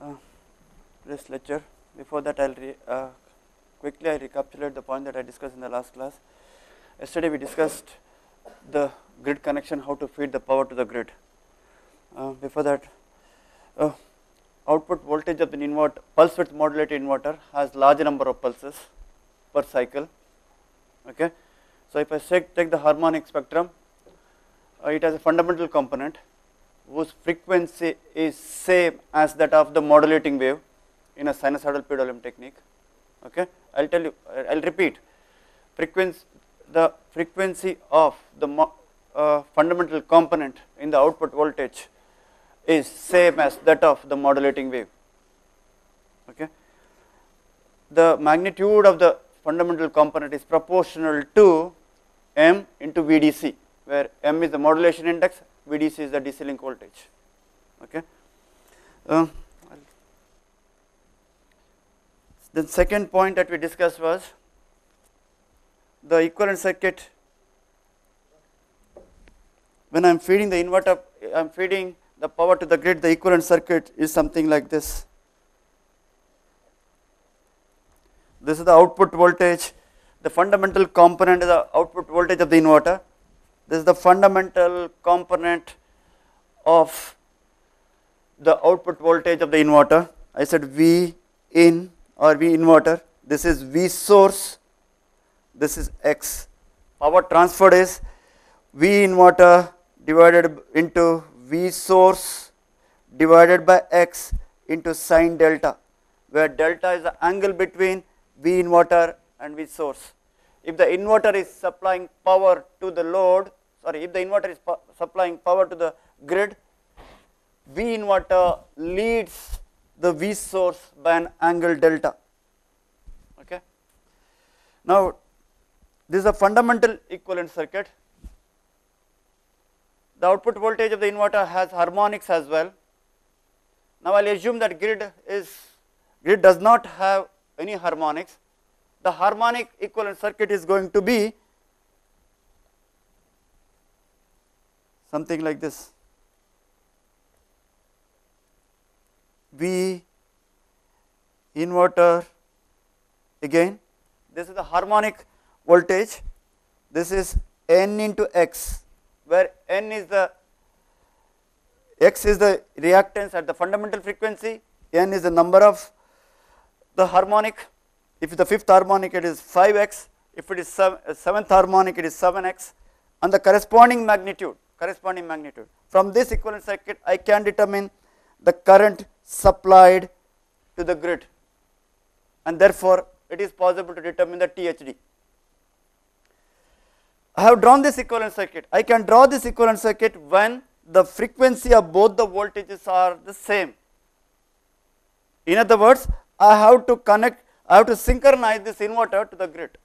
uh, this lecture. Before that, I'll re, uh, quickly I recapitulate the point that I discussed in the last class. Yesterday, we discussed the grid connection, how to feed the power to the grid. Uh, before that, uh, output voltage of the inverter, pulse width modulated inverter has large number of pulses per cycle. Okay, so if I take, take the harmonic spectrum, uh, it has a fundamental component whose frequency is same as that of the modulating wave in a sinusoidal PWM technique. Okay, I'll tell you, I'll repeat. Frequency, the frequency of the uh, fundamental component in the output voltage is same as that of the modulating wave. Okay, the magnitude of the fundamental component is proportional to m into VDC, where m is the modulation index, VDC is the DC link voltage. Okay. Uh, the second point that we discussed was the equivalent circuit. When I am feeding the inverter, I am feeding the power to the grid, the equivalent circuit is something like this. This is the output voltage, the fundamental component is the output voltage of the inverter. This is the fundamental component of the output voltage of the inverter. I said V in or V inverter. This is V source. This is X. Power transferred is V inverter divided into V source divided by X into sine delta, where delta is the angle between V inverter and V source. If the inverter is supplying power to the load, sorry, if the inverter is supplying power to the grid, V inverter leads the V source by an angle delta. Okay. Now, this is a fundamental equivalent circuit. The output voltage of the inverter has harmonics as well. Now, I will assume that grid is grid does not have any harmonics. The harmonic equivalent circuit is going to be something like this. V inverter again this is the harmonic voltage. This is n into x where n is the x is the reactance at the fundamental frequency n is the number of the harmonic. If the fifth harmonic it is 5x if it is seventh harmonic it is 7x and the corresponding magnitude corresponding magnitude from this equivalent circuit I can determine the current supplied to the grid and therefore it is possible to determine the THD. I have drawn this equivalent circuit. I can draw this equivalent circuit when the frequency of both the voltages are the same. In other words, I have to connect, I have to synchronize this inverter to the grid.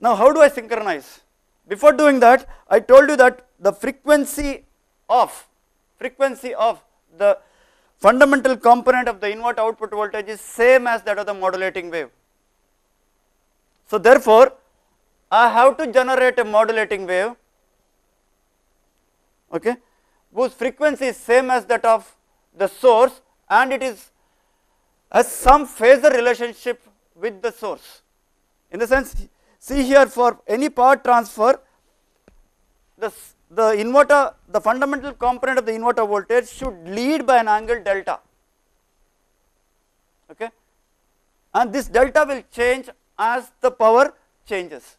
Now, how do I synchronize? Before doing that, I told you that the frequency of frequency of the fundamental component of the inverter output voltage is same as that of the modulating wave. So, therefore, I have to generate a modulating wave okay, whose frequency is same as that of the source and it is has some phasor relationship with the source. In the sense, see here for any power transfer, the the inverter, the fundamental component of the inverter voltage should lead by an angle delta, okay. And this delta will change as the power changes.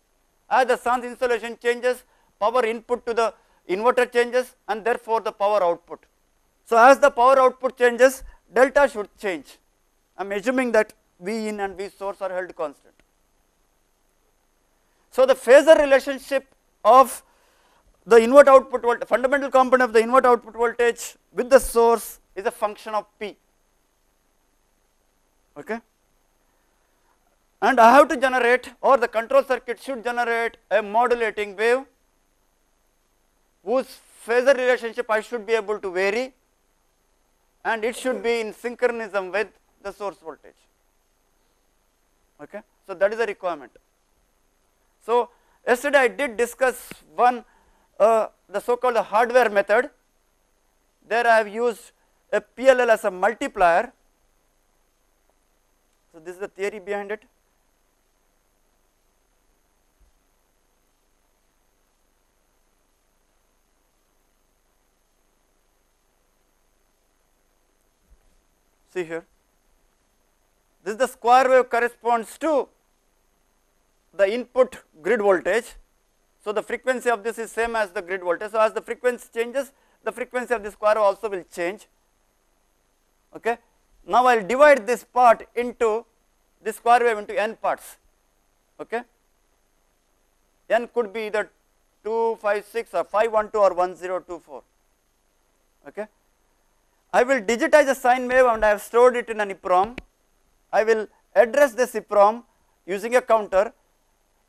As the sun's insolation changes, power input to the inverter changes and therefore the power output. So, as the power output changes, delta should change. I am assuming that V in and V source are held constant. So, the phasor relationship of the invert output voltage, fundamental component of the invert output voltage with the source is a function of P. Okay. And I have to generate or the control circuit should generate a modulating wave whose phasor relationship I should be able to vary and it should be in synchronism with the source voltage. Okay. So, that is the requirement. So, yesterday I did discuss one uh, the so called hardware method. there I have used a PLL as a multiplier. So, this is the theory behind it. See here, this is the square wave corresponds to the input grid voltage. So, the frequency of this is same as the grid voltage. So, as the frequency changes, the frequency of this square also will change. Okay. Now, I will divide this part into this square wave into n parts. Okay. n could be either 2, 5, 6 or 5, 1, 2 or 1, 0, 2, 4. Okay. I will digitize the sine wave and I have stored it in an EPROM. I will address this EPROM using a counter.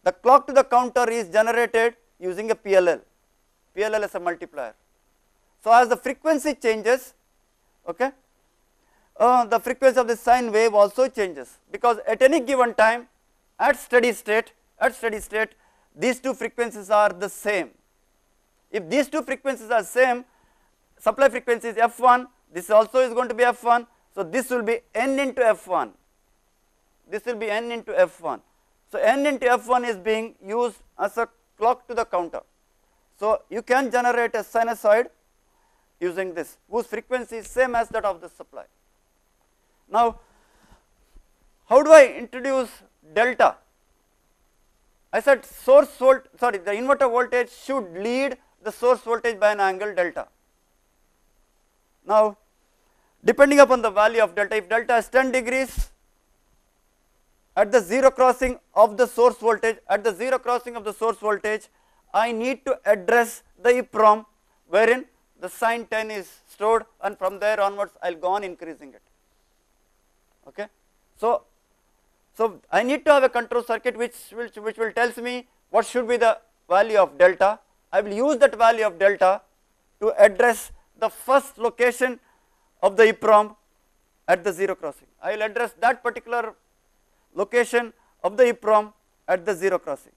The clock to the counter is generated using a PLL. PLL is a multiplier. So, as the frequency changes, okay, uh, the frequency of the sine wave also changes because at any given time at steady state, at steady state these two frequencies are the same. If these two frequencies are same, supply frequency is f1, this also is going to be f1. So, this will be n into f1, this will be n into f1. So, n into f1 is being used as a clock to the counter. So, you can generate a sinusoid using this whose frequency is same as that of the supply. Now, how do I introduce delta? I said source volt sorry the inverter voltage should lead the source voltage by an angle delta. Now, depending upon the value of delta, if delta is 10 degrees at the zero crossing of the source voltage, at the zero crossing of the source voltage, I need to address the EPROM wherein the sine 10 is stored and from there onwards I will go on increasing it. Okay. So, so I need to have a control circuit which, which, which will tells me what should be the value of delta. I will use that value of delta to address the first location of the EPROM at the zero crossing. I will address that particular location of the EPROM at the zero crossing.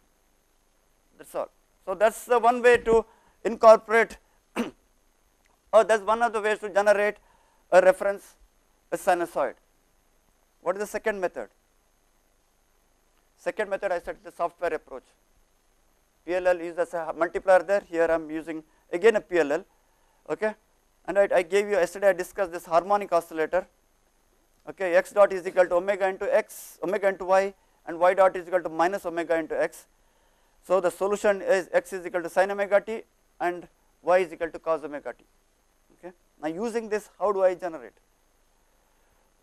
That is all. So, that is the one way to incorporate or that is one of the ways to generate a reference a sinusoid. What is the second method? Second method I said the software approach. PLL is as a multiplier there, here I am using again a PLL. Okay and I, I gave you yesterday I discussed this harmonic oscillator okay x dot is equal to omega into x omega into y and y dot is equal to minus omega into x. So, the solution is x is equal to sin omega t and y is equal to cos omega t okay. Now, using this how do I generate?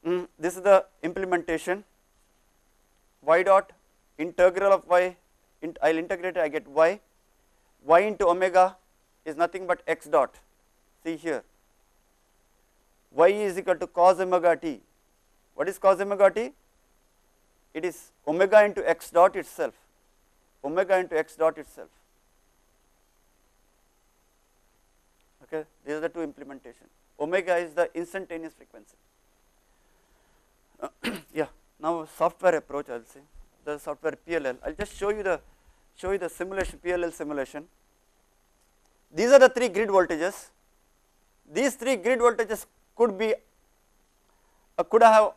Mm, this is the implementation y dot integral of y I will integrate I get y y into omega is nothing but x dot see here y is equal to cos omega t. What is cos omega t? It is omega into x dot itself, omega into x dot itself. Okay, these are the two implementation. Omega is the instantaneous frequency. yeah, now software approach I will say the software PLL. I will just show you the show you the simulation PLL simulation. These are the three grid voltages. These three grid voltages could be uh, could have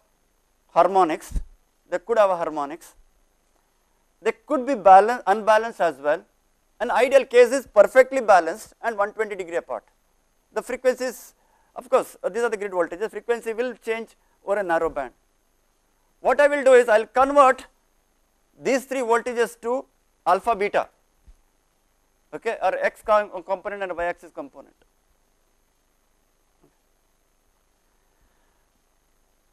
harmonics, they could have harmonics, they could be balanced unbalanced as well. An ideal case is perfectly balanced and 120 degree apart. The frequencies of course, uh, these are the grid voltages, frequency will change over a narrow band. What I will do is I will convert these three voltages to alpha beta okay, or x component and y axis component.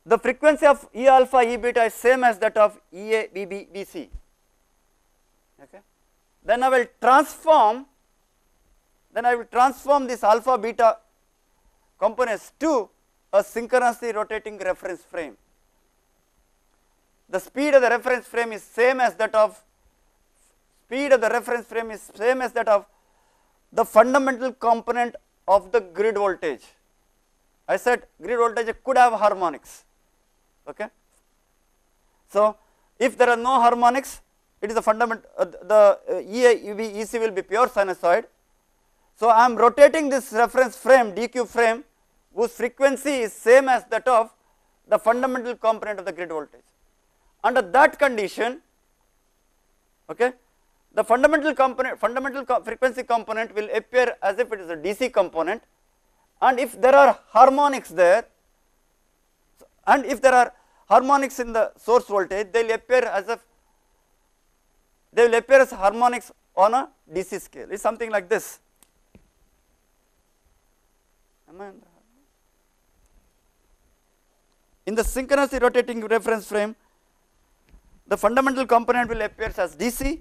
The frequency of E alpha E beta is same as that of E A B B B C. Okay. Then I will transform, then I will transform this alpha beta components to a synchronously rotating reference frame. The speed of the reference frame is same as that of speed of the reference frame is same as that of the fundamental component of the grid voltage. I said grid voltage could have harmonics Okay. So, if there are no harmonics, it is a fundamental uh, the uh, EC will be pure sinusoid. So, I am rotating this reference frame DQ frame whose frequency is same as that of the fundamental component of the grid voltage. Under that condition, okay, the fundamental component fundamental co frequency component will appear as if it is a DC component and if there are harmonics there and if there are harmonics in the source voltage they will appear as they will appear as harmonics on a DC scale it is something like this. In the synchronously rotating reference frame the fundamental component will appear as DC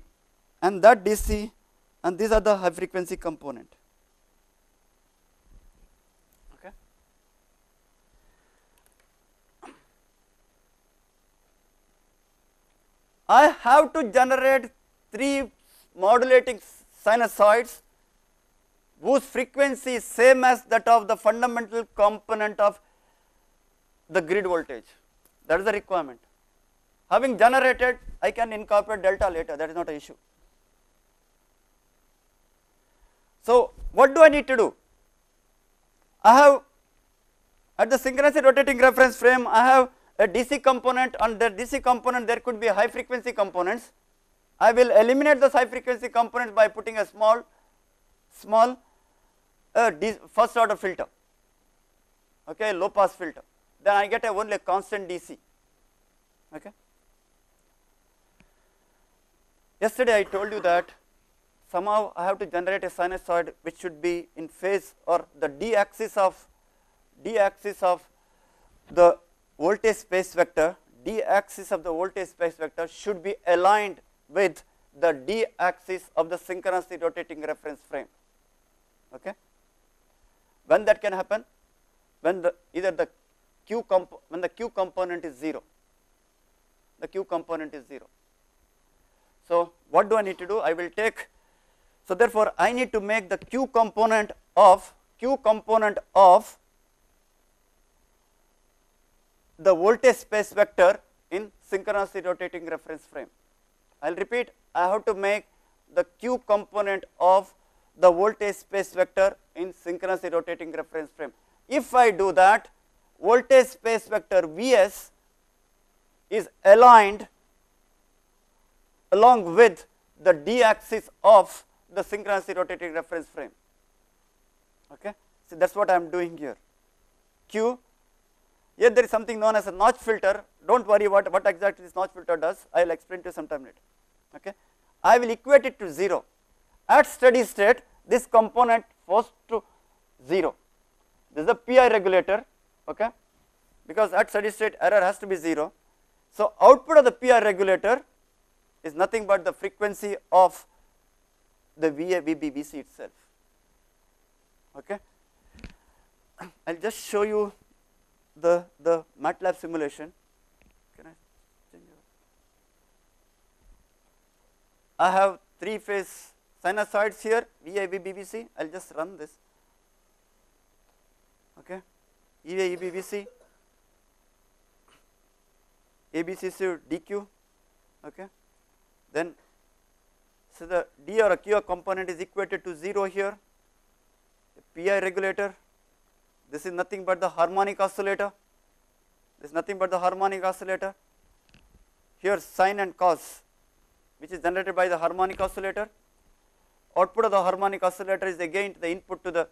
and that DC and these are the high frequency component. I have to generate three modulating sinusoids whose frequency is same as that of the fundamental component of the grid voltage that is the requirement. Having generated I can incorporate delta later that is not an issue. So, what do I need to do? I have at the synchronously rotating reference frame I have a DC component on the DC component there could be high frequency components. I will eliminate those high frequency components by putting a small small uh, first order filter okay low pass filter then I get a only a constant DC okay. Yesterday I told you that somehow I have to generate a sinusoid which should be in phase or the d axis of d axis of the voltage space vector d axis of the voltage space vector should be aligned with the d axis of the synchronously rotating reference frame okay? When that can happen? When the either the q when the q component is 0 the q component is 0 so, what do I need to do? I will take, so therefore, I need to make the q component of q component of the voltage space vector in synchronously rotating reference frame. I will repeat, I have to make the q component of the voltage space vector in synchronously rotating reference frame. If I do that, voltage space vector Vs is aligned along with the d axis of the synchronously rotating reference frame. Okay. So, that is what I am doing here. Q, here there is something known as a notch filter, do not worry what, what exactly this notch filter does, I will explain to you sometime later. Okay. I will equate it to 0. At steady state, this component goes to 0. This is a PI regulator, okay, because at steady state error has to be 0. So, output of the PI regulator is nothing but the frequency of the VA VB VC itself. Okay. I will just show you the, the MATLAB simulation. Can I change I have three phase sinusoids here VA VB VC. I will just run this. Okay. EA EB VC, ABCC DQ. Okay then so the D or a Q component is equated to 0 here, PI regulator, this is nothing but the harmonic oscillator, this is nothing but the harmonic oscillator, here sine and cos which is generated by the harmonic oscillator, output of the harmonic oscillator is again the input to the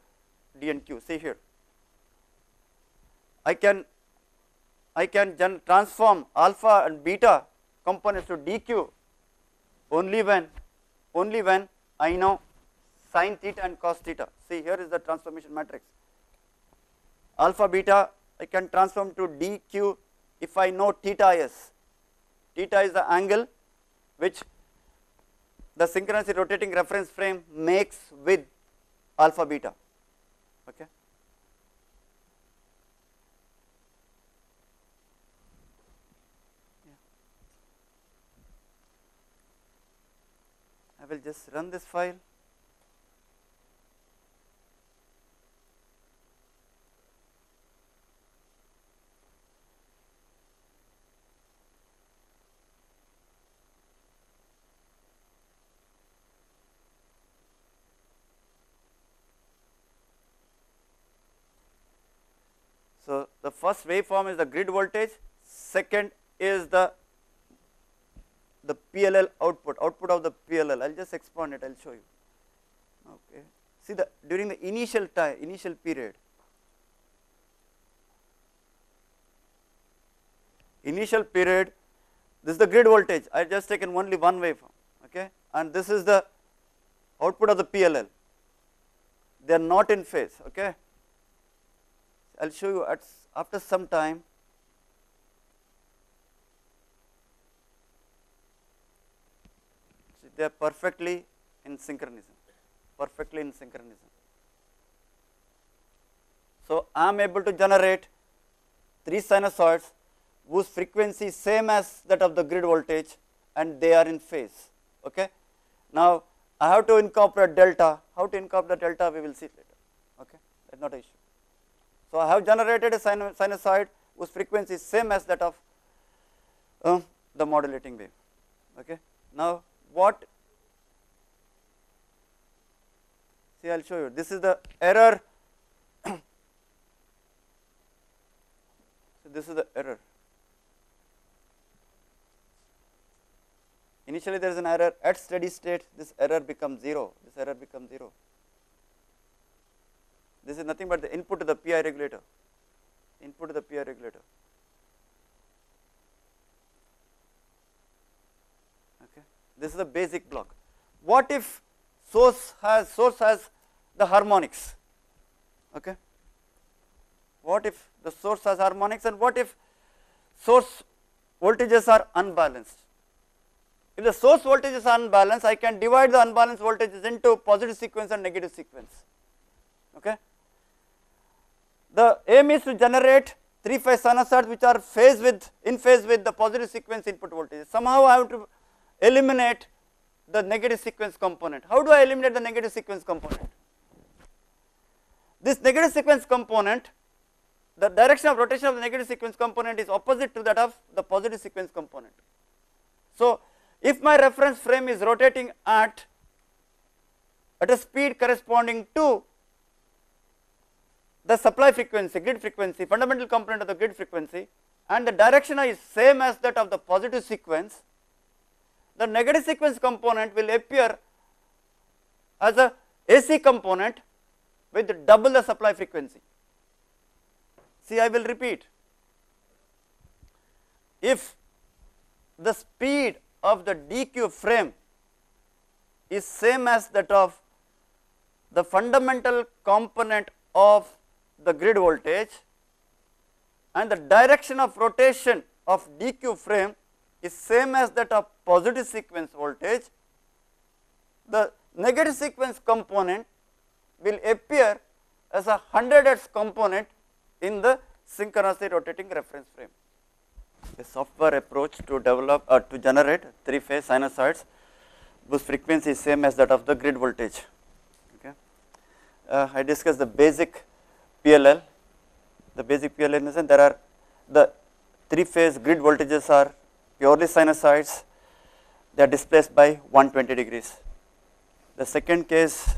D and Q, see here. I can I can transform alpha and beta components to dq only when only when I know sin theta and cos theta. See here is the transformation matrix. Alpha beta I can transform to dq if I know theta is. Theta is the angle which the synchronously rotating reference frame makes with alpha beta. Okay. I will just run this file So, the first waveform is the grid voltage, second is the the PLL output, output of the PLL. I will just expand it, I will show you. Okay. See the during the initial time, initial period, initial period, this is the grid voltage. I have just taken only one waveform, okay, and this is the output of the PLL. They are not in phase, okay. I will show you at after some time they are perfectly in synchronism, perfectly in synchronism. So, I am able to generate 3 sinusoids whose frequency is same as that of the grid voltage and they are in phase. Okay. Now, I have to incorporate delta, how to incorporate delta we will see later, okay. that is not an issue. So, I have generated a sinusoid whose frequency is same as that of uh, the modulating wave. Okay. Now, what see I will show you. This is the error. So this is the error. Initially there is an error. At steady state this error becomes 0 this error becomes 0 this is nothing but the input to the PI regulator input to the PI regulator This is the basic block. What if source has source has the harmonics? Okay. What if the source has harmonics and what if source voltages are unbalanced? If the source voltages are unbalanced, I can divide the unbalanced voltages into positive sequence and negative sequence. Okay. The aim is to generate three phase sinusoids which are phase with in phase with the positive sequence input voltage. Somehow I have to eliminate the negative sequence component. How do I eliminate the negative sequence component? This negative sequence component, the direction of rotation of the negative sequence component is opposite to that of the positive sequence component. So, if my reference frame is rotating at at a speed corresponding to the supply frequency, grid frequency, fundamental component of the grid frequency and the direction is same as that of the positive sequence, the negative sequence component will appear as a AC component with double the supply frequency. See I will repeat, if the speed of the DQ frame is same as that of the fundamental component of the grid voltage and the direction of rotation of DQ frame is same as that of positive sequence voltage, the negative sequence component will appear as a 100 hertz component in the synchronously rotating reference frame. A software approach to develop or to generate three phase sinusoids whose frequency is same as that of the grid voltage. Okay. Uh, I discussed the basic PLL, the basic PLL is there are the three phase grid voltages are purely sinusoids they are displaced by 120 degrees. The second case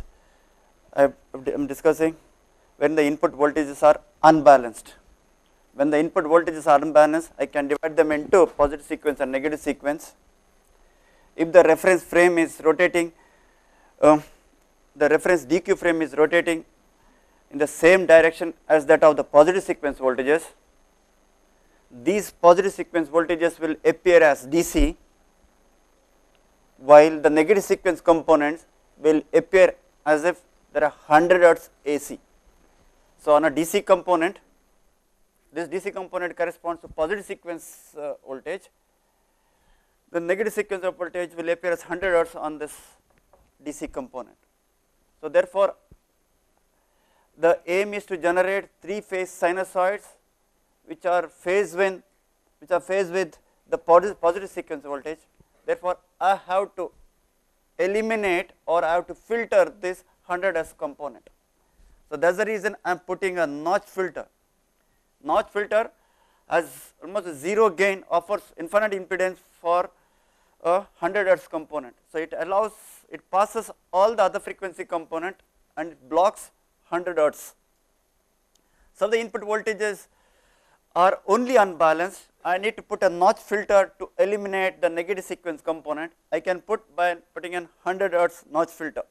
I am discussing when the input voltages are unbalanced. When the input voltages are unbalanced I can divide them into positive sequence and negative sequence. If the reference frame is rotating um, the reference DQ frame is rotating in the same direction as that of the positive sequence voltages these positive sequence voltages will appear as DC while the negative sequence components will appear as if there are 100 hertz AC. So, on a DC component this DC component corresponds to positive sequence uh, voltage, the negative sequence of voltage will appear as 100 hertz on this DC component. So, therefore, the aim is to generate 3 phase sinusoids which are phase when which are phase with the positive sequence voltage. Therefore, I have to eliminate or I have to filter this 100 S component. So, that is the reason I am putting a notch filter. Notch filter has almost 0 gain offers infinite impedance for a 100 Hertz component. So, it allows it passes all the other frequency component and blocks 100 Hertz. So, the input voltages are only unbalanced, I need to put a notch filter to eliminate the negative sequence component. I can put by putting an 100 hertz notch filter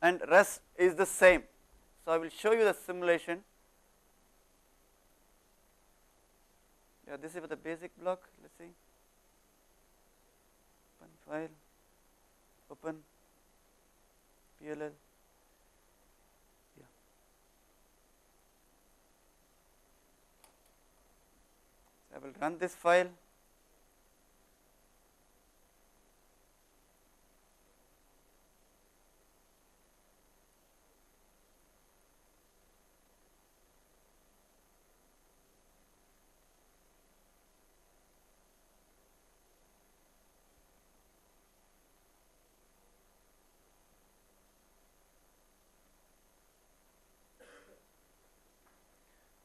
and rest is the same. So, I will show you the simulation. Yeah, this is for the basic block. Let us see. Open file, open PLL. Will run this file.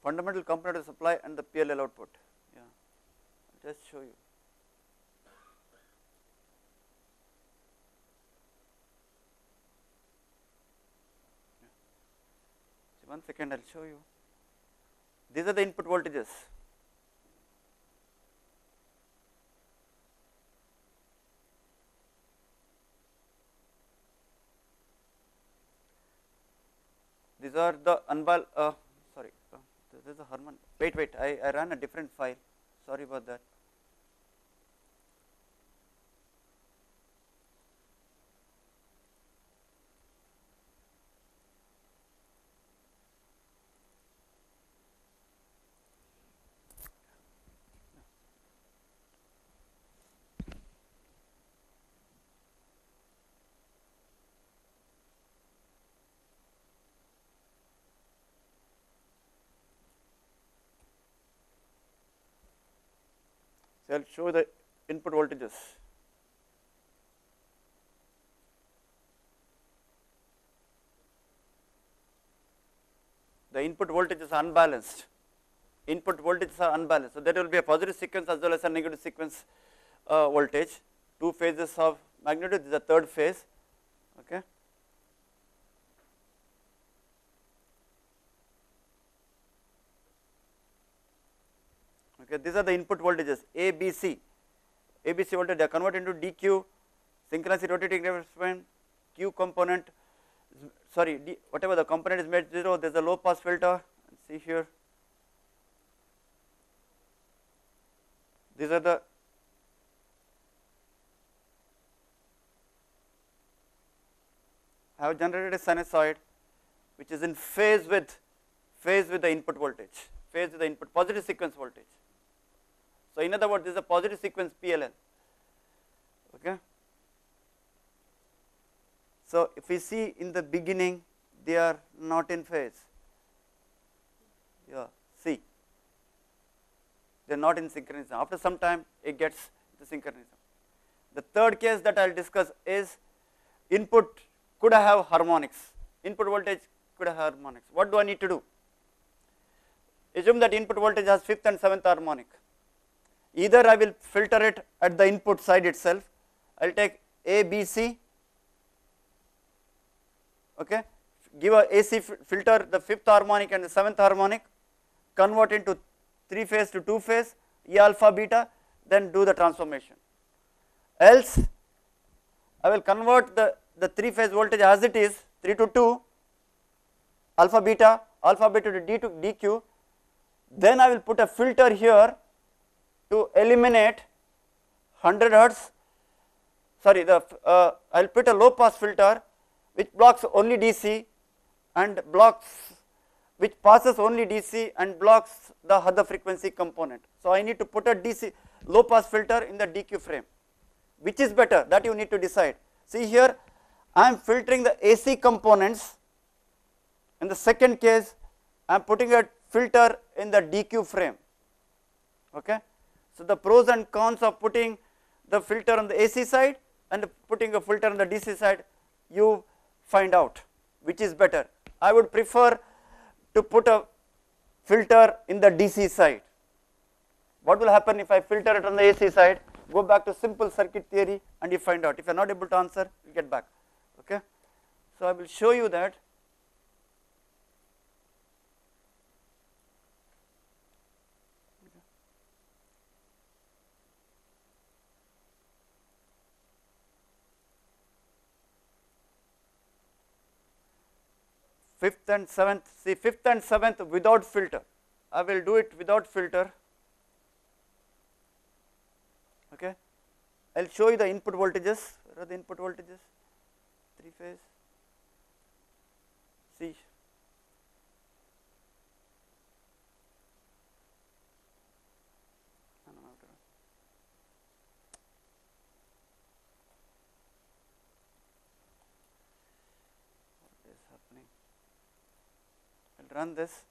Fundamental component of supply and the PLL output just show you. One second, I will show you. These are the input voltages. These are the unbal. Uh, sorry, uh, this is a Harman. Wait, wait. I, I ran a different file. Sorry about that. So, I will show the input voltages. The input voltage is unbalanced, input voltages are unbalanced. So, there will be a positive sequence as well as a negative sequence uh, voltage, two phases of magnitude, this is the third phase. Okay. Okay these are the input voltages a b c. A b c voltage they are converted into dq synchronously rotating experiment q component sorry D, whatever the component is made 0 there is a low pass filter see here. These are the I have generated a sinusoid which is in phase with phase with the input voltage phase with the input positive sequence voltage so, in other words this is a positive sequence PLL. Okay. So, if we see in the beginning they are not in phase, yeah, see they are not in synchronism. After some time it gets the synchronism. The third case that I will discuss is input could I have harmonics, input voltage could have harmonics. What do I need to do? Assume that input voltage has fifth and seventh harmonic either I will filter it at the input side itself, I will take A, B, C, okay, give a AC filter the fifth harmonic and the seventh harmonic, convert into 3 phase to 2 phase, E alpha beta, then do the transformation. Else, I will convert the, the 3 phase voltage as it is 3 to 2, alpha beta, alpha beta to D to DQ, then I will put a filter here to eliminate 100 hertz. Sorry the uh, I will put a low pass filter which blocks only DC and blocks which passes only DC and blocks the other frequency component. So, I need to put a DC low pass filter in the DQ frame. Which is better? That you need to decide. See here I am filtering the AC components. In the second case I am putting a filter in the DQ frame. Okay so, the pros and cons of putting the filter on the AC side and putting a filter on the DC side you find out which is better. I would prefer to put a filter in the DC side. What will happen if I filter it on the AC side? Go back to simple circuit theory and you find out. If you are not able to answer, you get back. Okay. So, I will show you that fifth and seventh, see fifth and seventh without filter. I will do it without filter. Okay. I will show you the input voltages. The input voltages? Three phase. See. No, no, no, no. What is happening? I'll run this.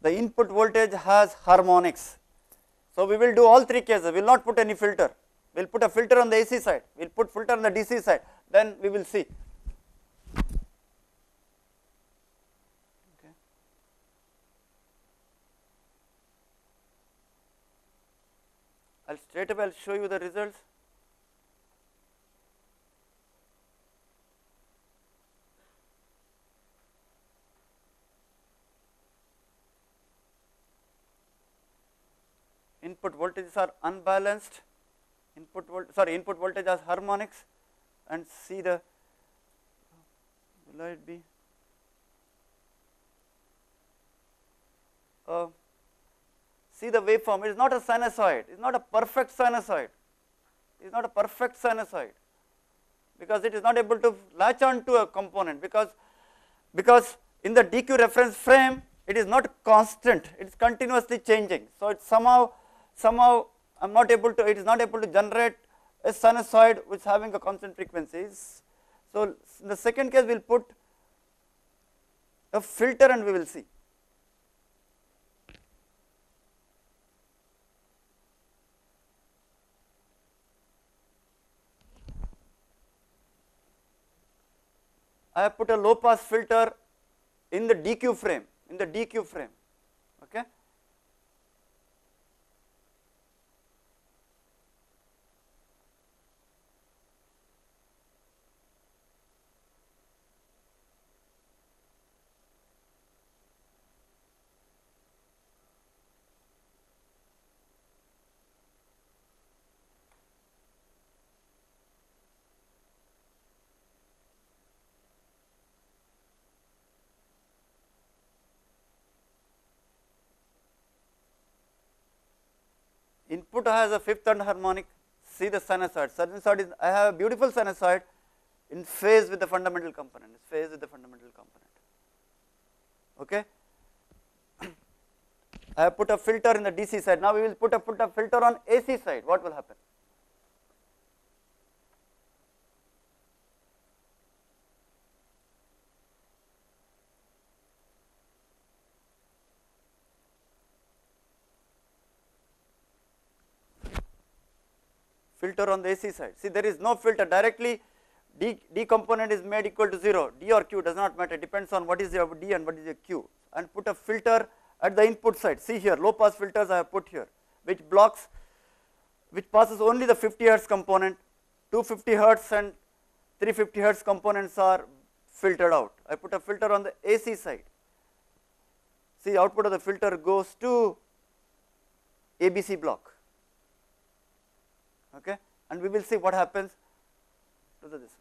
The input voltage has harmonics. So, we will do all three cases, we will not put any filter. We will put a filter on the AC side, we will put filter on the DC side, then we will see. I will straight away I will show you the results. Input voltages are unbalanced. Input volt sorry input voltage has harmonics. And see the will it be uh, see the waveform. It is not a sinusoid. It is not a perfect sinusoid. It is not a perfect sinusoid. Because it is not able to latch on to a component. Because because in the dq reference frame it is not constant. It is continuously changing. So it somehow somehow I am not able to, it is not able to generate a sinusoid which is having a constant frequencies. So, in the second case we will put a filter and we will see. I have put a low pass filter in the DQ frame, in the DQ frame, okay. Input has a fifth and harmonic see the sinusoid. Sinusoid is I have a beautiful sinusoid in phase with the fundamental component phase with the fundamental component. Okay? I have put a filter in the DC side. Now we will put a put a filter on AC side. What will happen filter on the AC side. See there is no filter directly D, D component is made equal to 0, D or Q does not matter depends on what is your D and what is your Q and put a filter at the input side. See here low pass filters I have put here which blocks which passes only the 50 hertz component 250 hertz and 350 hertz components are filtered out. I put a filter on the AC side. See output of the filter goes to ABC block okay? And we will see what happens to this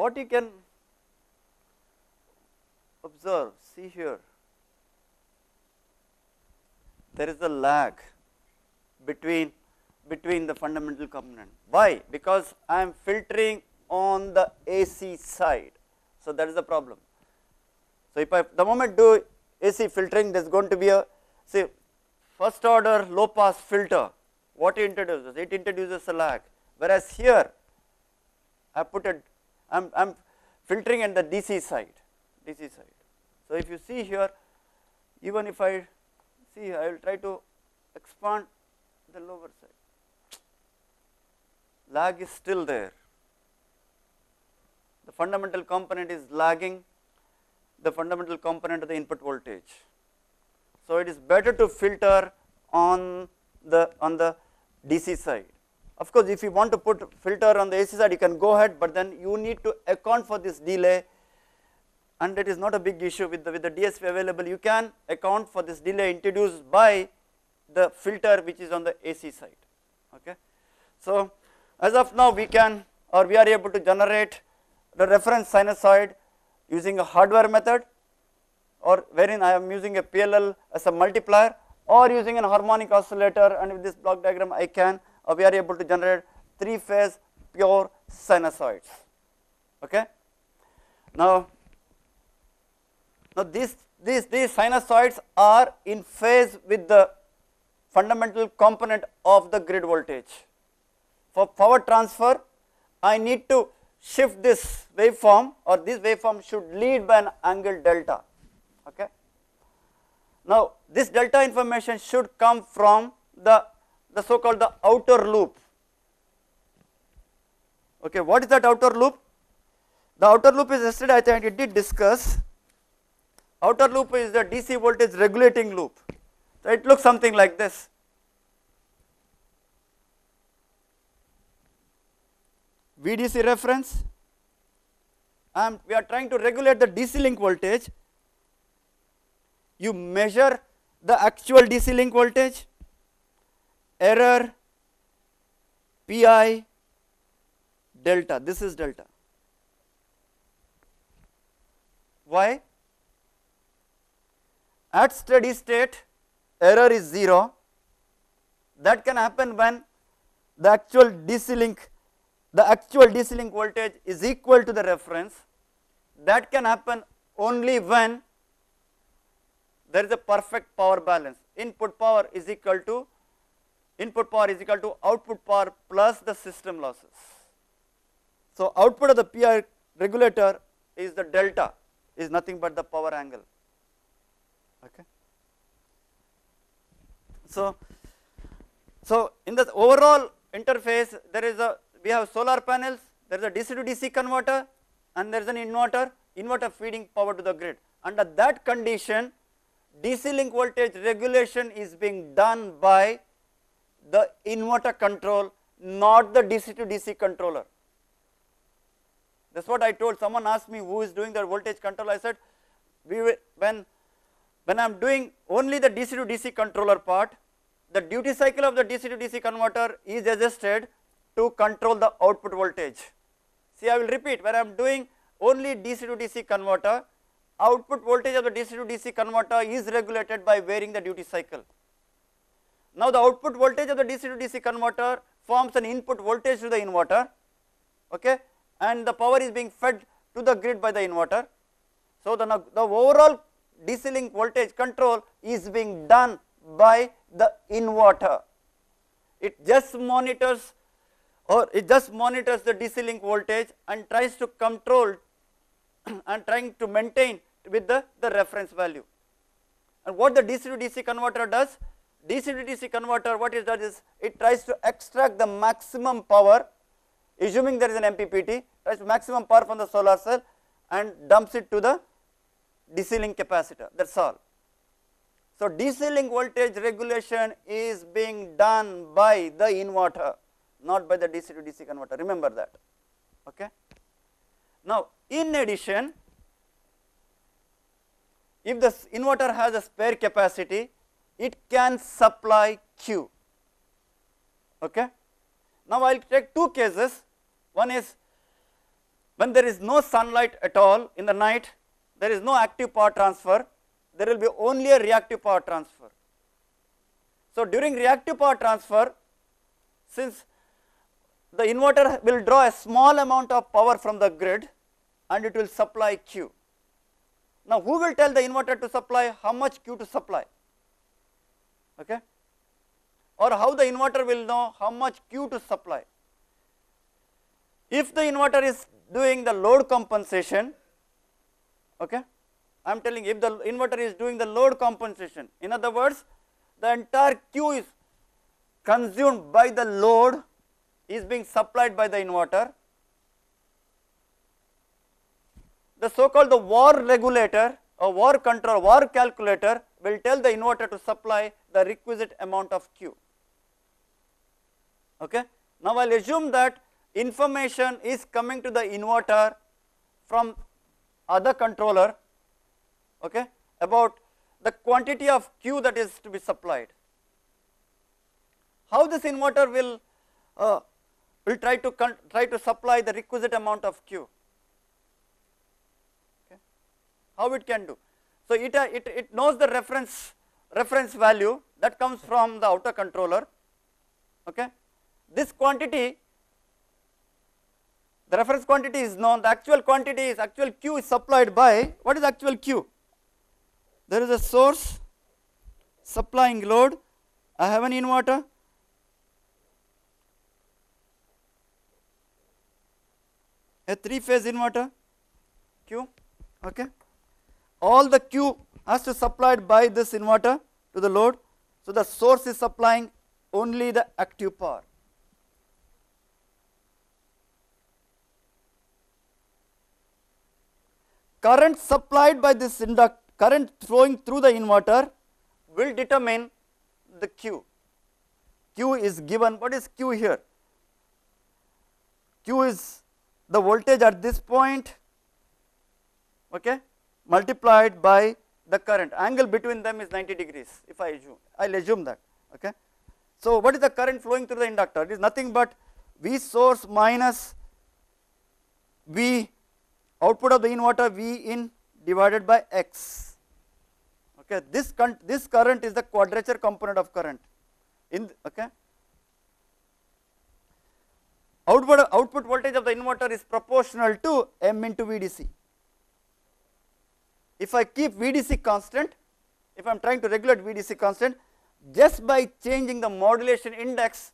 what you can observe see here there is a lag between between the fundamental component. Why? Because I am filtering on the AC side. So that is the problem. So if I the moment do AC filtering there is going to be a say first order low pass filter. What it introduces? It introduces a lag. Whereas here I put a I am, filtering at the DC side, DC side. So, if you see here even if I see I will try to expand the lower side lag is still there the fundamental component is lagging the fundamental component of the input voltage. So, it is better to filter on the on the DC side. Of course, if you want to put filter on the AC side you can go ahead, but then you need to account for this delay and it is not a big issue with the with the DSP available you can account for this delay introduced by the filter which is on the AC side. Okay. So, as of now we can or we are able to generate the reference sinusoid using a hardware method or wherein I am using a PLL as a multiplier or using an harmonic oscillator and with this block diagram I can or we are able to generate 3 phase pure sinusoids. Okay. Now, now these, these, these sinusoids are in phase with the fundamental component of the grid voltage. For power transfer I need to shift this waveform or this waveform should lead by an angle delta. Okay. Now, this delta information should come from the, the so called the outer loop. Okay, what is that outer loop? The outer loop is yesterday I think it did discuss. Outer loop is the DC voltage regulating loop. So, it looks something like this. VDC reference and we are trying to regulate the DC link voltage. You measure the actual DC link voltage, error, Pi, delta, this is delta. Why? At steady state error is 0 that can happen when the actual DC link the actual DC link voltage is equal to the reference that can happen only when there is a perfect power balance input power is equal to input power is equal to output power plus the system losses. So, output of the PI regulator is the delta is nothing but the power angle. Okay. So, so in the overall interface there is a we have solar panels, there is a DC to DC converter and there is an inverter, inverter feeding power to the grid. Under that condition, DC link voltage regulation is being done by the inverter control, not the DC to DC controller. That is what I told someone asked me who is doing the voltage control, I said we when when I am doing only the DC to DC controller part, the duty cycle of the DC to DC converter is adjusted to control the output voltage. See I will repeat when I am doing only DC to DC converter, output voltage of the DC to DC converter is regulated by varying the duty cycle. Now the output voltage of the DC to DC converter forms an input voltage to the inverter okay, and the power is being fed to the grid by the inverter. So the, the overall DC link voltage control is being done by the inverter. It just monitors or it just monitors the DC link voltage and tries to control and trying to maintain with the, the reference value. And what the DC to DC converter does? DC to DC converter what it does is it tries to extract the maximum power assuming there is an MPPT tries to maximum power from the solar cell and dumps it to the DC link capacitor that is all. So, DC link voltage regulation is being done by the inverter not by the DC to DC converter remember that okay. Now in addition if the inverter has a spare capacity it can supply Q okay. Now I will take two cases one is when there is no sunlight at all in the night there is no active power transfer there will be only a reactive power transfer. So during reactive power transfer since the inverter will draw a small amount of power from the grid and it will supply Q. Now, who will tell the inverter to supply how much Q to supply okay or how the inverter will know how much Q to supply. If the inverter is doing the load compensation okay I am telling if the inverter is doing the load compensation. In other words, the entire Q is consumed by the load is being supplied by the inverter. The so called the VAR regulator or VAR control, VAR calculator will tell the inverter to supply the requisite amount of Q. Okay. Now, I will assume that information is coming to the inverter from other controller okay, about the quantity of Q that is to be supplied. How this inverter will uh, will try to try to supply the requisite amount of Q. Okay. How it can do? So it, uh, it it knows the reference reference value that comes from the outer controller. Okay. This quantity the reference quantity is known, the actual quantity is actual Q is supplied by what is actual Q? There is a source supplying load, I have an inverter, a three phase inverter Q, okay. All the Q has to supplied by this inverter to the load. So the source is supplying only the active power. current supplied by this induct current flowing through the inverter will determine the Q. Q is given, what is Q here? Q is the voltage at this point okay, multiplied by the current, angle between them is 90 degrees if I assume, I will assume that. Okay. So, what is the current flowing through the inductor? It is nothing but V source minus V output of the inverter V in divided by X. Okay, this this current is the quadrature component of current. In okay, output output voltage of the inverter is proportional to M into VDC. If I keep VDC constant, if I am trying to regulate VDC constant, just by changing the modulation index,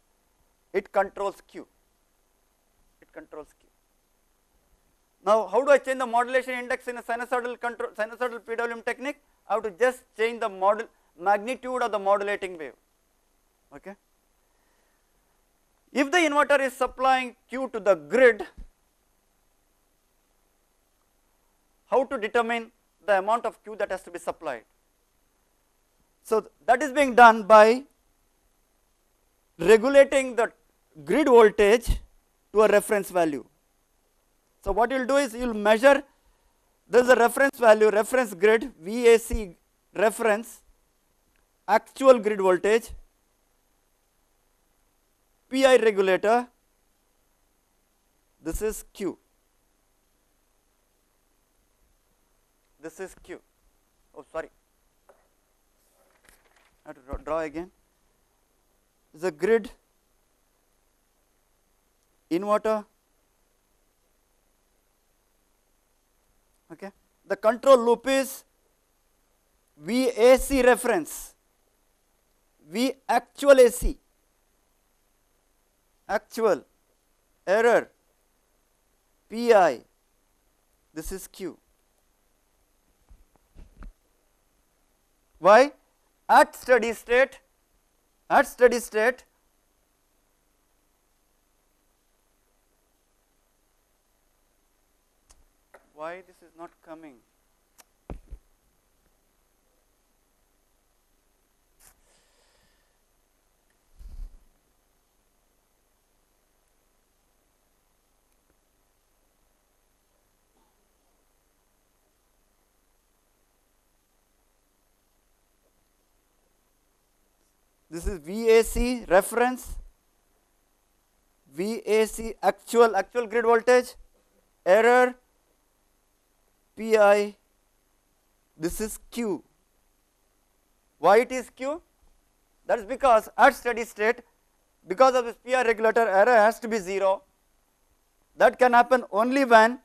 it controls Q. It controls Q. Now, how do I change the modulation index in a sinusoidal control sinusoidal PWM technique? I have to just change the model magnitude of the modulating wave. Okay. If the inverter is supplying Q to the grid, how to determine the amount of Q that has to be supplied? So, that is being done by regulating the grid voltage to a reference value. So, what you will do is you will measure there is a reference value reference grid VAC reference actual grid voltage PI regulator this is Q this is Q. Oh sorry. I have to draw again. The grid inverter. Okay. The control loop is VAC reference, V actual AC, actual, error, PI, this is Q. Why? At steady state, at steady state, why this is not coming. This is VAC reference, VAC actual actual grid voltage, error. Pi this is q. Why it is q? That is because at steady state because of this pi regulator error has to be 0 that can happen only when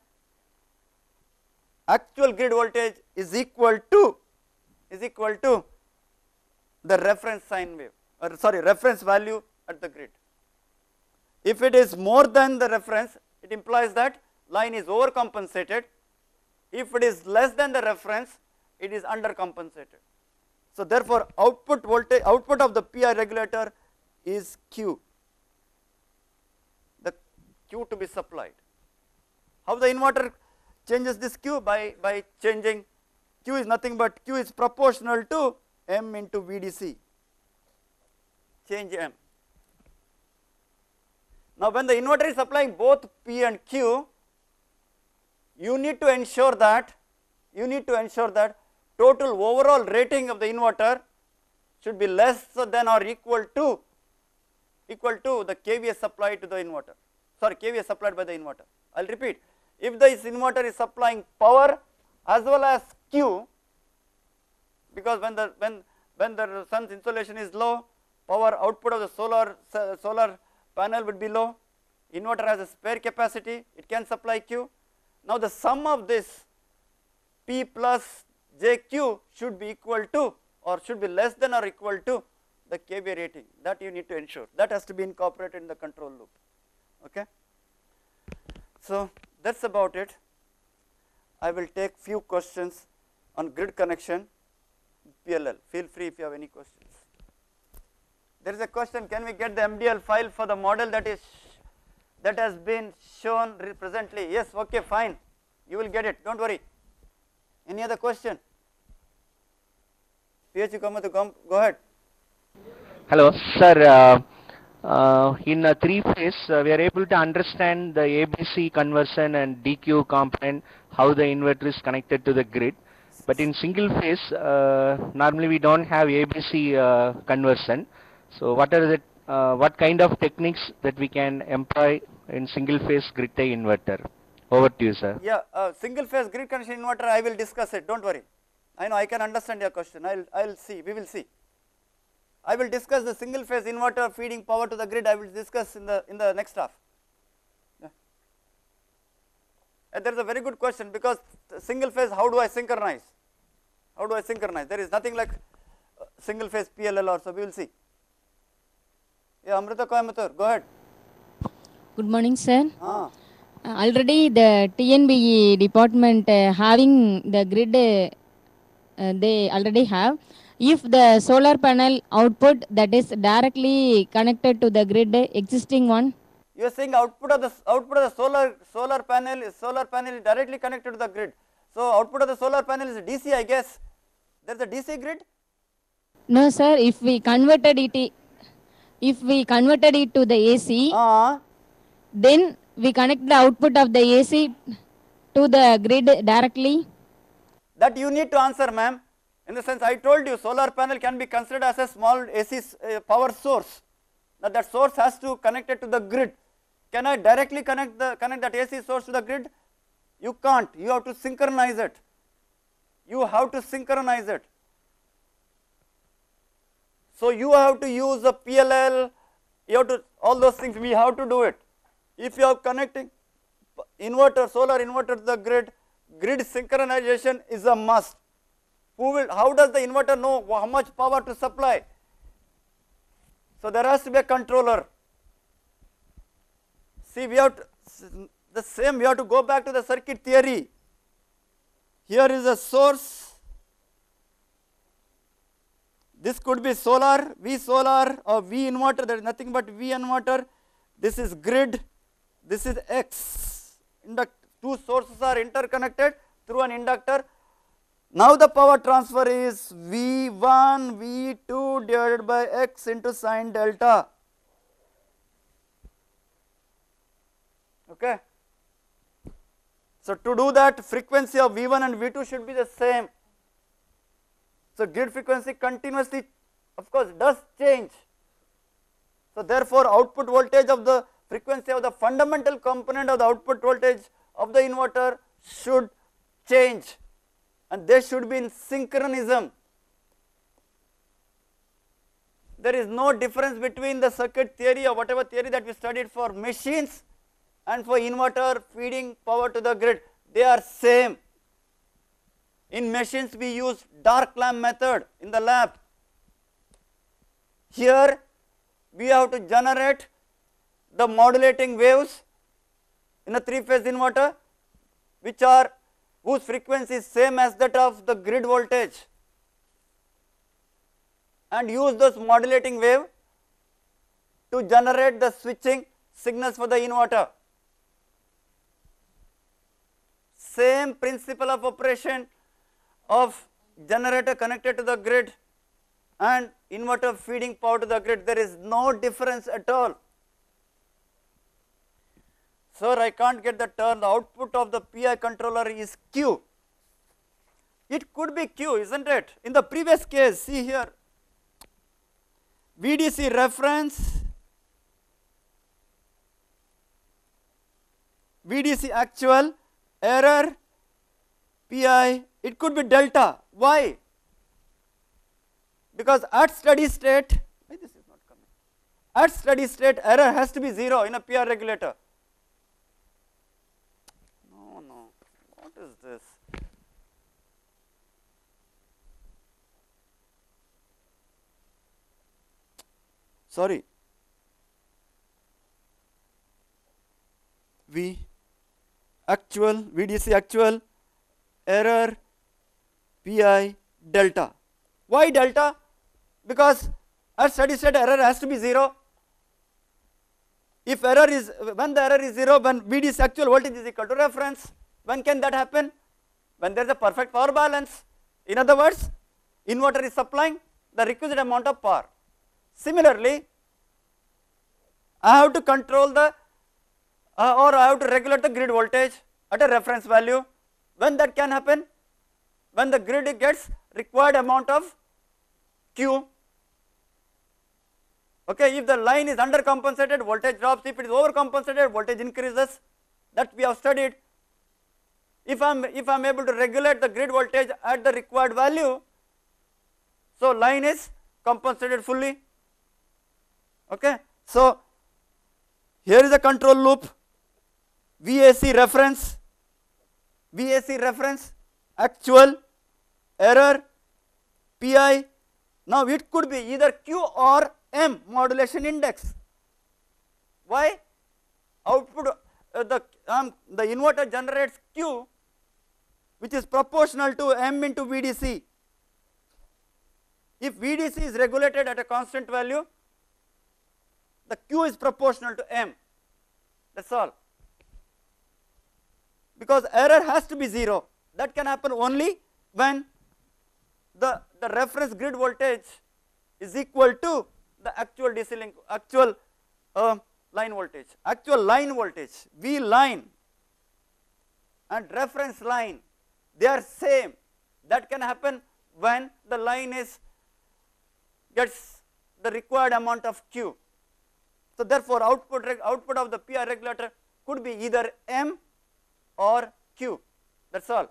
actual grid voltage is equal to is equal to the reference sine wave or sorry reference value at the grid. If it is more than the reference it implies that line is overcompensated if it is less than the reference it is undercompensated. So therefore, output voltage output of the PI regulator is Q, the Q to be supplied. How the inverter changes this Q by, by changing Q is nothing but Q is proportional to M into VDC, change M. Now when the inverter is supplying both P and Q, you need to ensure that you need to ensure that total overall rating of the inverter should be less than or equal to equal to the KVA supplied to the inverter sorry KVA supplied by the inverter. I will repeat if this inverter is supplying power as well as Q because when the when when the sun's insolation is low power output of the solar solar panel would be low. Inverter has a spare capacity. It can supply Q. Now the sum of this P plus JQ should be equal to or should be less than or equal to the KVA rating. That you need to ensure. That has to be incorporated in the control loop. Okay. So that is about it. I will take few questions on grid connection PLL feel free if you have any questions. There is a question can we get the MDL file for the model that is that has been shown presently? Yes okay fine. You will get it do not worry. Any other question? PhD Kamath go ahead. Hello sir uh, uh, in a three phase uh, we are able to understand the ABC conversion and DQ component how the inverter is connected to the grid. But in single phase uh, normally we don't have ABC uh, conversion so what are the uh, what kind of techniques that we can employ in single phase grid tie inverter. Over to you sir. Yeah, uh, single phase grid connection inverter I will discuss it, do not worry. I know I can understand your question, I will I will see, we will see. I will discuss the single phase inverter feeding power to the grid, I will discuss in the in the next half. Yeah. There is a very good question because single phase how do I synchronize? How do I synchronize? There is nothing like uh, single phase PLL or so. we will see. Yeah, Amrita Coimbatore, go ahead. Good morning, sir. Ah. Uh, already the TNBE department uh, having the grid, uh, they already have. If the solar panel output that is directly connected to the grid, existing one. You are saying output of the output of the solar solar panel is solar panel is directly connected to the grid. So output of the solar panel is DC, I guess. There is a DC grid. No, sir. If we converted it if we converted it to the AC, uh, then we connect the output of the AC to the grid directly? That you need to answer ma'am. In the sense I told you solar panel can be considered as a small AC uh, power source. Now that source has to connect it to the grid. Can I directly connect the connect that AC source to the grid? You can't. You have to synchronize it. You have to synchronize it. So you have to use the PLL, you have to all those things we have to do it. If you are connecting inverter, solar inverter to the grid, grid synchronization is a must. Who will, how does the inverter know how much power to supply? So there has to be a controller. See we have to, the same we have to go back to the circuit theory. Here is a source this could be solar, V solar or V inverter, there is nothing but V inverter. This is grid, this is X. Induct two sources are interconnected through an inductor. Now the power transfer is V1, V2 divided by X into sine delta. Okay. So to do that frequency of V1 and V2 should be the same. So, grid frequency continuously of course does change. So, therefore, output voltage of the frequency of the fundamental component of the output voltage of the inverter should change and they should be in synchronism. There is no difference between the circuit theory or whatever theory that we studied for machines and for inverter feeding power to the grid, they are same. In machines we use dark lamp method in the lab. Here we have to generate the modulating waves in a three phase inverter which are whose frequency is same as that of the grid voltage and use those modulating wave to generate the switching signals for the inverter. Same principle of operation of generator connected to the grid and inverter feeding power to the grid, there is no difference at all. Sir, I can't get the term, the output of the PI controller is Q. It could be Q, isn't it? In the previous case, see here, VDC reference, VDC actual, error, PI, it could be delta. Why? Because at steady state, why this is not coming? At steady state, error has to be 0 in a PI regulator. No, no, what is this? Sorry. V actual, VDC actual, error, pi delta. Why delta? Because at steady state error has to be 0. If error is, when the error is 0, when VDC actual voltage is equal to reference, when can that happen? When there is a perfect power balance. In other words, inverter is supplying the requisite amount of power. Similarly, I have to control the uh, or I have to regulate the grid voltage at a reference value. When that can happen? When the grid gets required amount of Q. Okay, if the line is undercompensated, voltage drops. If it is overcompensated, voltage increases. That we have studied. If I am if I am able to regulate the grid voltage at the required value, so line is compensated fully. Okay, so here is a control loop. VAC reference, VAC reference, actual, error, PI. Now it could be either Q or M modulation index. Why? Output uh, the um, the inverter generates Q which is proportional to M into VDC. If VDC is regulated at a constant value, the Q is proportional to M. That is all because error has to be 0 that can happen only when the, the reference grid voltage is equal to the actual DC link actual uh, line voltage actual line voltage V line and reference line they are same that can happen when the line is gets the required amount of Q. So therefore output output of the PI regulator could be either M or Q that is all.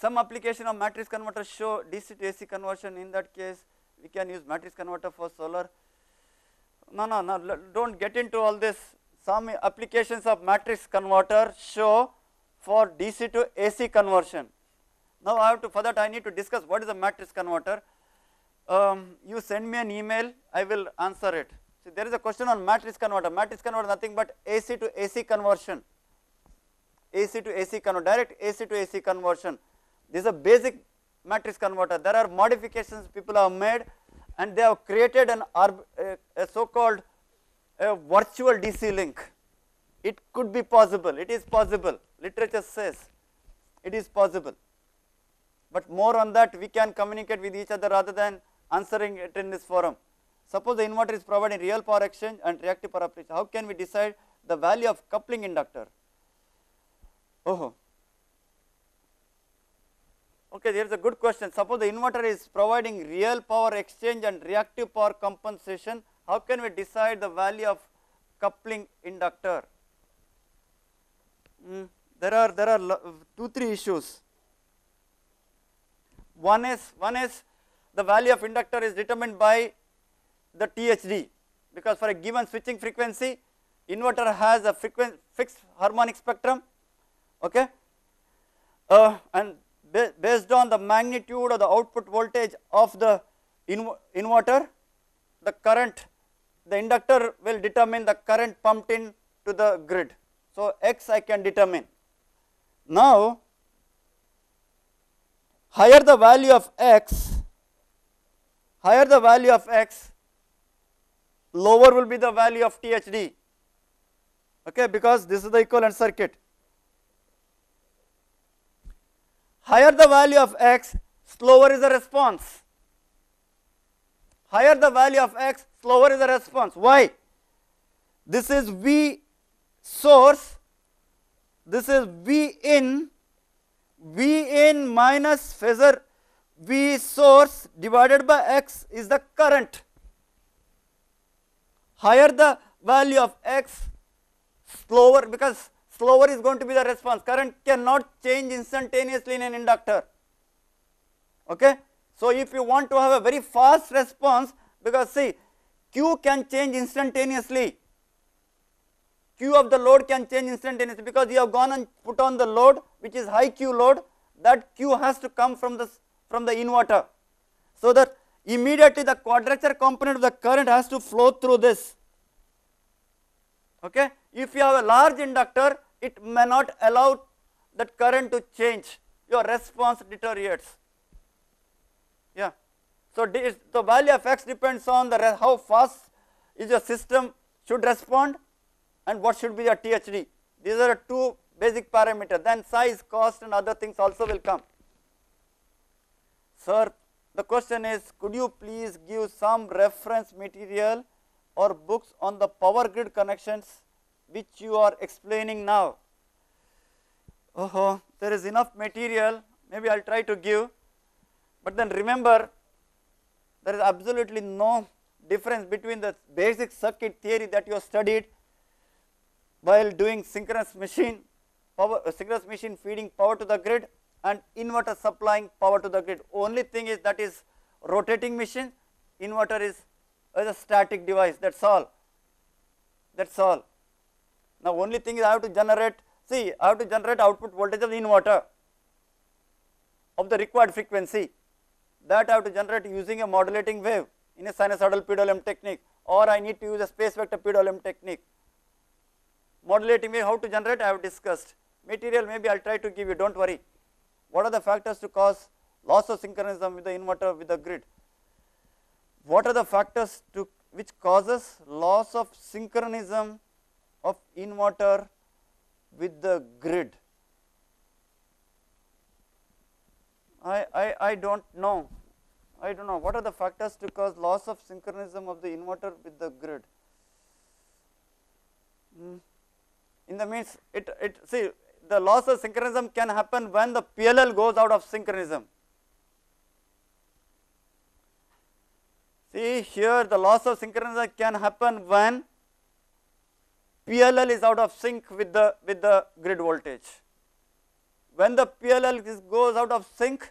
Some application of matrix converter show DC to AC conversion in that case we can use matrix converter for solar. No, no, no, do not get into all this. Some applications of matrix converter show for DC to AC conversion. Now I have to for that I need to discuss what is a matrix converter. Um, you send me an email, I will answer it. See there is a question on matrix converter. Matrix converter nothing but AC to AC conversion. AC to AC converter, direct AC to AC conversion. This is a basic matrix converter. There are modifications people have made and they have created an a, so called virtual DC link. It could be possible, it is possible, literature says it is possible but more on that we can communicate with each other rather than answering it in this forum. Suppose the inverter is providing real power exchange and reactive power application, how can we decide the value of coupling inductor? Oh, okay, there is a good question. Suppose the inverter is providing real power exchange and reactive power compensation, how can we decide the value of coupling inductor? Mm, there are there are two three issues. One is one is the value of inductor is determined by the THD because for a given switching frequency inverter has a frequency fixed harmonic spectrum okay uh, and based on the magnitude of the output voltage of the inverter, the current, the inductor will determine the current pumped in to the grid. So, x I can determine. Now, higher the value of x, higher the value of x, lower will be the value of THD, okay, because this is the equivalent circuit. Higher the value of x, slower is the response. Higher the value of x, slower is the response. Why? This is V source, this is V in, V in minus phasor V source divided by x is the current. Higher the value of x, slower because slower is going to be the response. Current cannot change instantaneously in an inductor. Okay? So, if you want to have a very fast response, because see, Q can change instantaneously. Q of the load can change instantaneously because you have gone and put on the load which is high Q load that Q has to come from the from the inverter. So that immediately the quadrature component of the current has to flow through this. Okay? If you have a large inductor, it may not allow that current to change. Your response deteriorates. Yeah. So the value of x depends on the how fast is your system should respond and what should be your THD. These are the two basic parameters. Then size, cost, and other things also will come. Sir, the question is, could you please give some reference material or books on the power grid connections which you are explaining now? Oh, there is enough material, maybe I will try to give, but then remember there is absolutely no difference between the basic circuit theory that you have studied while doing synchronous machine, power, uh, synchronous machine feeding power to the grid and inverter supplying power to the grid. Only thing is that is rotating machine, inverter is, is a static device, that is all, that is all. Now, only thing is I have to generate, see I have to generate output voltage of the inverter of the required frequency that I have to generate using a modulating wave in a sinusoidal PWM technique or I need to use a space vector PWM technique. Modulating wave how to generate I have discussed. Material maybe I will try to give you do not worry. What are the factors to cause loss of synchronism with the inverter with the grid? What are the factors to which causes loss of synchronism of inverter with the grid? I, I, I do not know, I do not know what are the factors to cause loss of synchronism of the inverter with the grid. Hmm. In the means it, it see the loss of synchronism can happen when the PLL goes out of synchronism. See here the loss of synchronism can happen when PLL is out of sync with the with the grid voltage. When the PLL is, goes out of sync,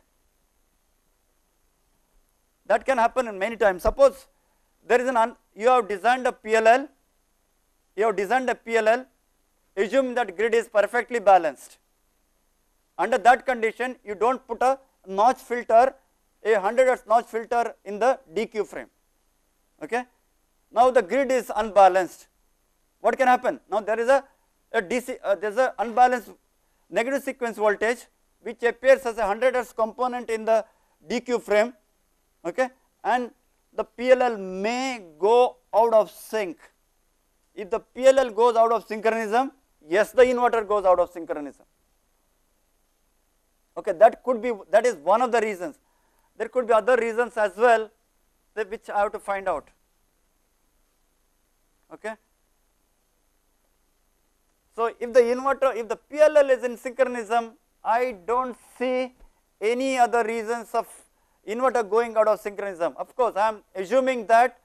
that can happen in many times. Suppose there is an un, you have designed a PLL, you have designed a PLL, assume that grid is perfectly balanced. Under that condition, you do not put a notch filter, a 100 hertz notch filter in the DQ frame. Okay. Now the grid is unbalanced. What can happen? Now there is a, a DC, uh, there is a unbalanced negative sequence voltage which appears as a 100 hertz component in the DQ frame okay, and the PLL may go out of sync. If the PLL goes out of synchronism, yes the inverter goes out of synchronism. Okay, that could be that is one of the reasons. There could be other reasons as well which I have to find out. Okay. If the inverter, if the PLL is in synchronism, I do not see any other reasons of inverter going out of synchronism. Of course, I am assuming that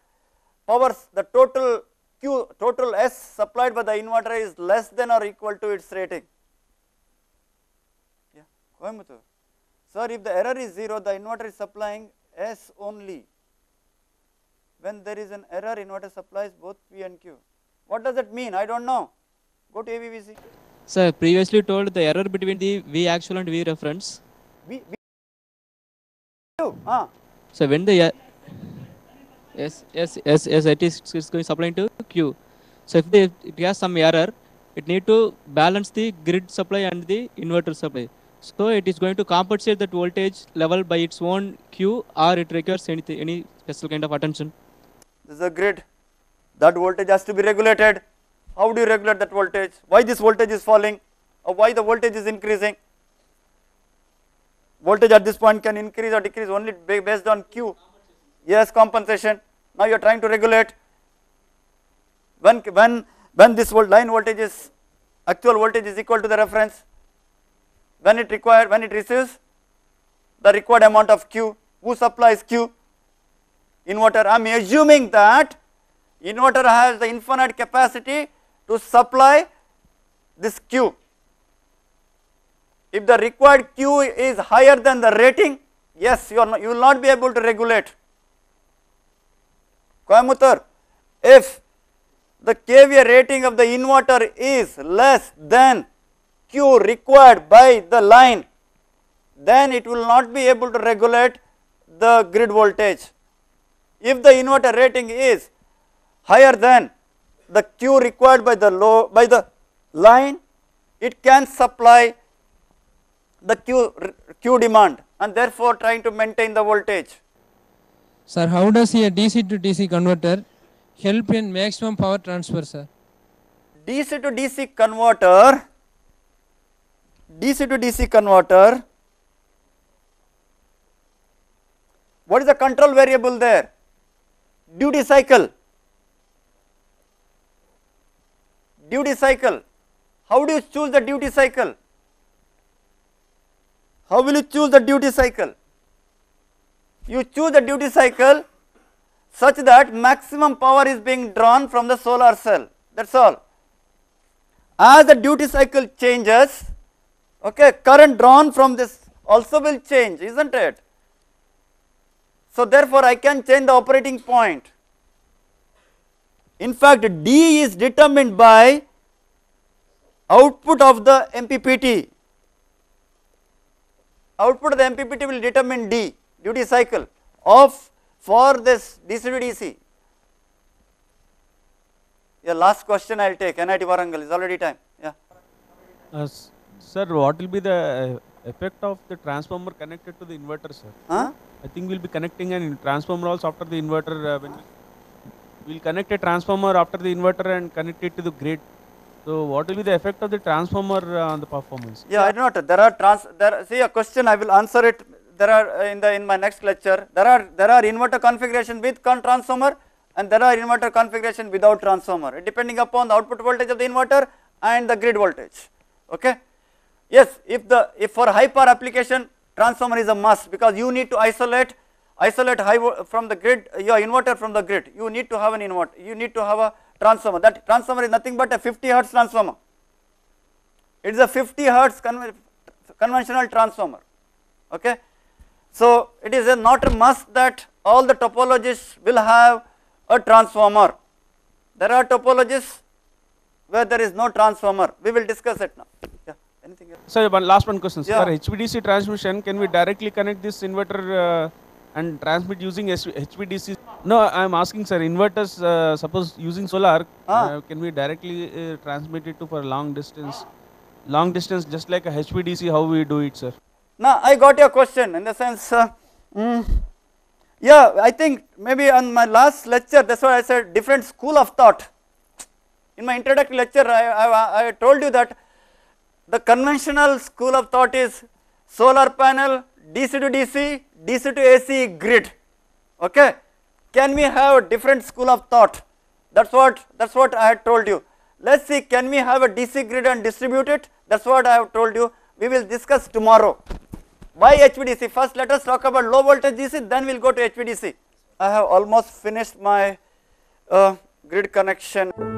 powers the total Q total S supplied by the inverter is less than or equal to its rating. Yeah. Sir, if the error is 0, the inverter is supplying S only. When there is an error, inverter supplies both P and Q. What does that mean? I do not know. Go to AVVC. Sir, previously told the error between the V actual and V reference. We, we ah, So when the e- Yes, yes, yes, yes. It is it's going supplying to Q. So if they, it has some error, it need to balance the grid supply and the inverter supply. So it is going to compensate that voltage level by its own Q, or it requires anything, any special kind of attention. This is a grid. That voltage has to be regulated. How do you regulate that voltage? Why this voltage is falling? Or why the voltage is increasing? Voltage at this point can increase or decrease only based on Q. Yes, compensation. Now you are trying to regulate. When when when this line voltage is actual voltage is equal to the reference. When it require when it receives the required amount of Q. Who supplies Q? Inverter. I am assuming that inverter has the infinite capacity to supply this Q. If the required Q is higher than the rating, yes, you, not, you will not be able to regulate. Coimbatore, if the KVA rating of the inverter is less than Q required by the line, then it will not be able to regulate the grid voltage. If the inverter rating is higher than the Q required by the low by the line, it can supply the Q, Q demand and therefore trying to maintain the voltage. Sir, how does a DC to DC converter help in maximum power transfer, sir? DC to DC converter, DC to DC converter, what is the control variable there? Duty cycle. Duty cycle. How do you choose the duty cycle? How will you choose the duty cycle? You choose the duty cycle such that maximum power is being drawn from the solar cell. That is all. As the duty cycle changes, okay, current drawn from this also will change, isn't it? So therefore, I can change the operating point. In fact, D is determined by output of the MPPT. Output of the MPPT will determine D, duty cycle of for this DC to DC. Yeah, last question I will take, NIT Warangal is already time. Yeah. Uh, sir, what will be the uh, effect of the transformer connected to the inverter, sir? Huh? I think we'll be connecting an transformer also after the inverter. Uh, when we'll connect a transformer after the inverter and connect it to the grid. So, what will be the effect of the transformer uh, on the performance? Yeah, I do not. There are trans. There. See a question. I will answer it. There are uh, in the in my next lecture. There are there are inverter configuration with con transformer and there are inverter configuration without transformer. Depending upon the output voltage of the inverter and the grid voltage. Okay. Yes, if the if for high power application transformer is a must because you need to isolate isolate high from the grid your inverter from the grid. You need to have an inverter. You need to have a transformer. That transformer is nothing but a 50 hertz transformer. It is a 50 hertz conven- conventional transformer. Okay. So, it is a not a must that all the topologies will have a transformer. There are topologies where there is no transformer. We will discuss it now. Yeah. Anything else? Sir, one last one question. Yeah. For HVDC transmission, can we directly connect this inverter uh, and transmit using HVDC? No, I am asking, sir. Inverters, uh, suppose using solar, Ah. uh, can we directly uh, transmit it to for long distance? Long distance, just like a HVDC, how we do it, sir? Now, I got your question in the sense, uh, mm, yeah, I think maybe on my last lecture, that's why I said different school of thought. In my introductory lecture, I, I, I told you that the conventional school of thought is solar panel, DC to DC, DC to AC grid. Okay, can we have a different school of thought? That's what that's what I had told you. Let's see, can we have a DC grid and distribute it? That's what I have told you. We will discuss tomorrow. Why HVDC? First, let us talk about low voltage DC, then we'll go to HVDC. I have almost finished my uh, grid connection.